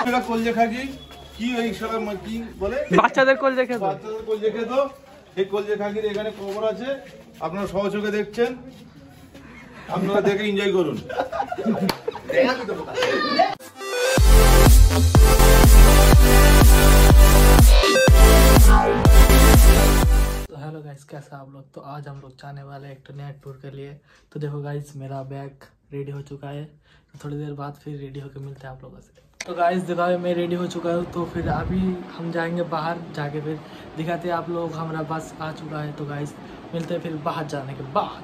এটা কলজে খাকি কি ওই শালা কি বলে বাচ্চাদের কোল দেখে তো বাচ্চাদের কলজে খেত এই কলজে খাকির এখানে খবর আছে। আপনারা সহযোগে দেখছেন। আপনারা দেখে এনজয় করুন। तो हेलो गाइस, कैसे आप लोग? तो आज हम लोग जाने वाले एक नया टूर के लिए। तो देखो गाइस, मेरा बैग रेडी हो चुका है। तो थोड़ी देर बाद फिर रेडी होकर मिलते हैं आप लोगों से। तो गाइस, देखा मैं रेडी हो चुका हूँ तो फिर अभी हम जाएँगे बाहर जाके फिर दिखाते हैं आप लोग, हमारा बस आ चुका है। तो गाइस, मिलते हैं फिर बाहर जाने के बाद।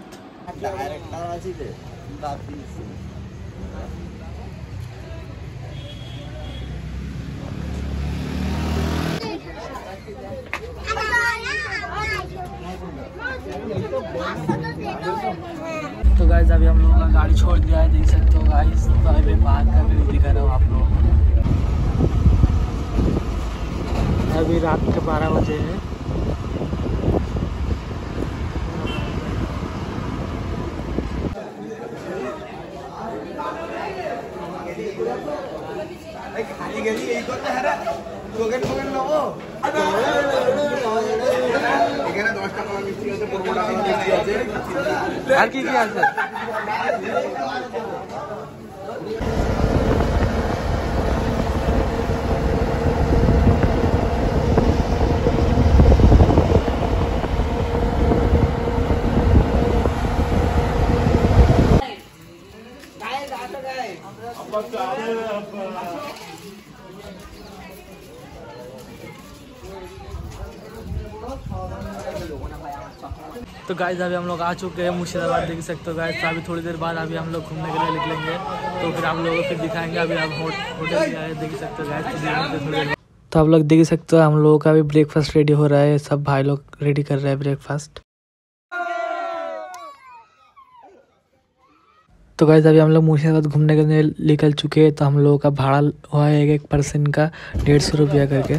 भी छोड़ दिया है, देख सकते हो गाइस तो अभी बात कर व्यू दिखा रहा हूँ आप लोग अभी रात के बारह बजे हैं। खाली गली यही तो है। ना আর কি কি আছে तो गाइस अभी हम लोग आ चुके हैं मुर्शिदाबाद, देख सकते हो गाइस तो अभी थोड़ी देर बाद अभी हम लोग घूमने के लिए निकलेंगे। तो फिर हम लोग फिर दिखाएँगे अभी होट- होटल देख सकते हो गाइस तो तो आप लोग देख सकते हो हम लोगों का भी ब्रेकफास्ट रेडी हो रहा है, सब भाई लोग रेडी कर रहे हैं ब्रेकफास्ट तो गाइस अभी हम लोग मुर्शिदाबाद घूमने के लिए निकल चुके हैं तो हम लोगों का भाड़ा हुआ है एक पर्सन का डेढ़ सौ रुपया करके।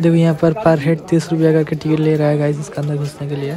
देखो यहाँ पर पर हेड तीस रुपया करके टिकट ले रहा है गाइस इसके अंदर घुसने के लिए।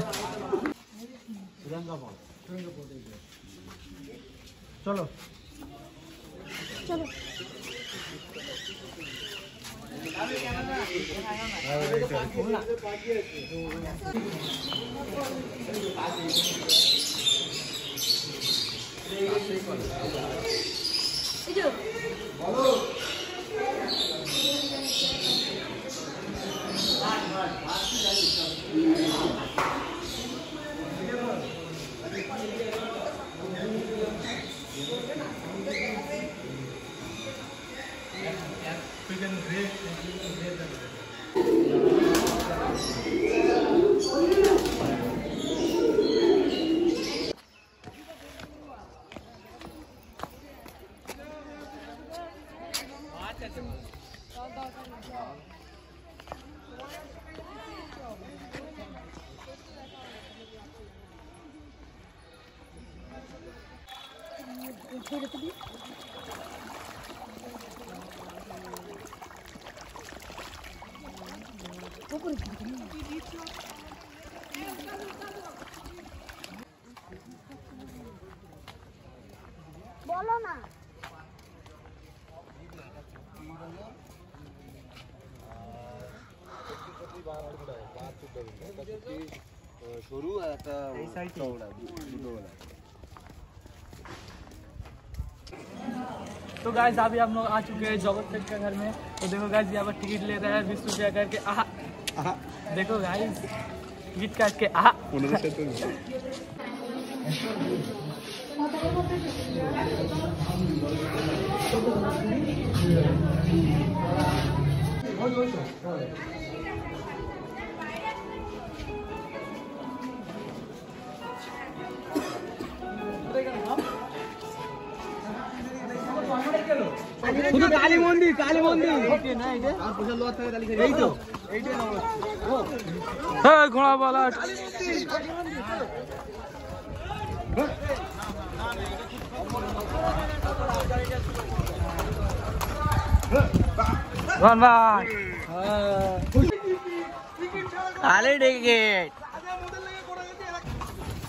বলো না সরু আর একটা চওড়া দুটোবেলা तो गाय अभी हम लोग आ चुके हैं जगत सेठ के घर में। तो देखो गाइज़ यहाँ पर टिकट ले रहे हैं बीस रुपया करके। आ देखो गाय टिकट काट के आहा। শুধু কালী মন্দির কালী মন্দির। এই তো। হ্যাঁ ঘোড়া বলা। ভাই কালী টিকিট।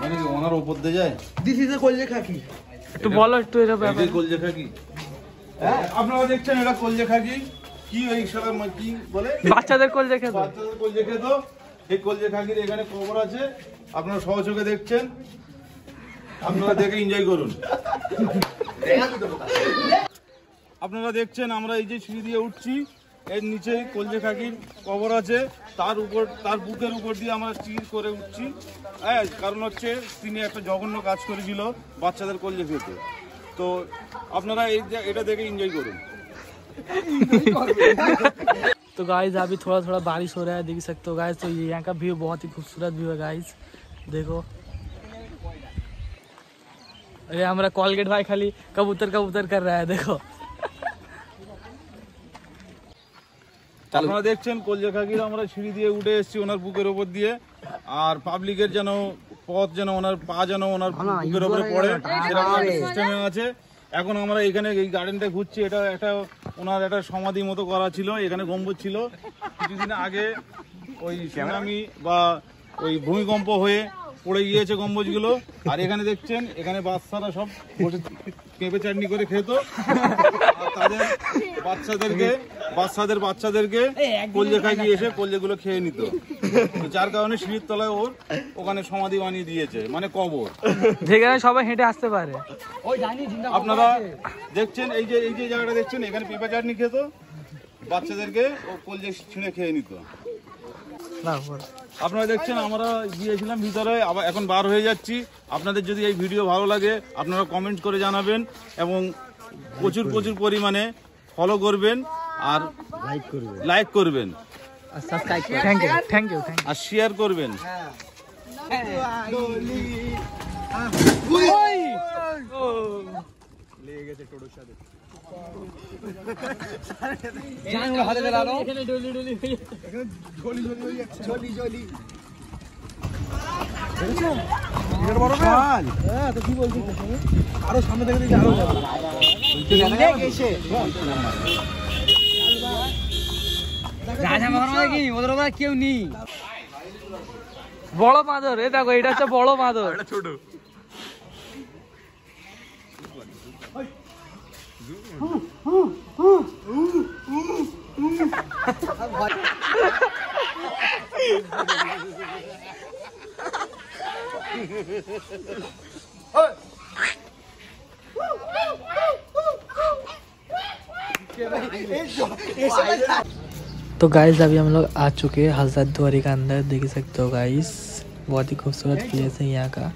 মানে কি ওনার ওপর দিয়ে যায়? দিস ইজ এ কলজে খাকি একটু বলো একটু এটা ব্যাপারে। কলজে খাকি আপনারা দেখছেন এটা কলজে খাকি কি ওই মা- কি বলে? বাচ্চাদের কোল দেখে তো। বাচ্চাদের কলজে খেত এই কলজে খাকির এখানে কবর আছে? আপনারা সহযোগে দেখছেন? আপনারা দেখে এনজয় করুন। আপনারা দেখছেন আমরা এই যে সিঁড়ি দিয়ে উঠছি এর নিচে কলজে খাকির কবর আছে তার উপর তার বুকের উপর দিয়ে আমরা চির করে উঠছি হ্যাঁ কারণ হচ্ছে তিনি একটা জঘন্য কাজ করেছিল বাচ্চাদের কলজে খেতে তো আপনারা এই যে- এটা দেখে এনজয় করুন तो गाइस अभी थोड़ा थोड़ा बारिश हो रहा है देख सकते हो गाइस तो ये यहाँ का व्यू बहुत ही खूबसूरत व्यू है गाइस देखो अरे हमारा कॉलगेट भाई खाली कबूतर कबूतर कर रहा है देखो আপনারা দেখছেন কলজা খাকির আমরা সিঁড়ি দিয়ে উঠে এসেছি ওনার বুকের উপর দিয়ে। আর পাবলিকের যেন পথ যেন ওনার পা যেন ওনার বুকের উপরে পড়ে সেরকম সিস্টেমে আছে। এখন আমরা এখানে এই গার্ডেনটা ঘুরছি এটা একটা ওনার একটা সমাধি মতো করা ছিল এখানে গম্বুজ ছিল। কিছুদিন আগে ওই সুনামি বা ওই ভূমিকম্প হয়ে পড়ে গিয়েছে গম্বুজগুলো। আর এখানে দেখছেন এখানে বাচ্চারা সব বসে পেঁপে চাটনি করে খেত। আর তাদের বাচ্চাদেরকে বাচ্চাদের বাচ্চাদেরকে কলজে খাইয়ে এসে কলজেগুলো খেয়ে নিত। যার কারণে সিঁড়ির তলায় ওর ওখানে সমাধি বানিয়ে দিয়েছে মানে কবর। যেখানে সবাই হেঁটে আসতে পারে। আপনারা দেখছেন এই যে এই যে জায়গাটা দেখছেন এখানে পেঁপে চাটনি খেত বাচ্চাদেরকে ও কলজে ছিঁড়ে খেয়ে নিত। আপনারা দেখছেন আমরা গিয়েছিলাম ভিতরে আবার এখন বার হয়ে যাচ্ছি। আপনাদের যদি এই ভিডিও ভালো লাগে আপনারা কমেন্ট করে জানাবেন এবং প্রচুর প্রচুর পরিমাণে ফলো করবেন। আর লাইক করবে লাইক করবেন। আর subscribe thank you thank you R share করবেন। হাতে দিলালো আরও। সামনে থেকে দেখি আরও কেউ নেই। বড় মাদর এ দেখো এটা হচ্ছে বড় মাদর तो गाइस अभी हम लोग आ चुके हैं हज़रत द्वारी के अंदर। देख सकते हो गाइस बहुत ही खूबसूरत प्लेस है यहाँ का।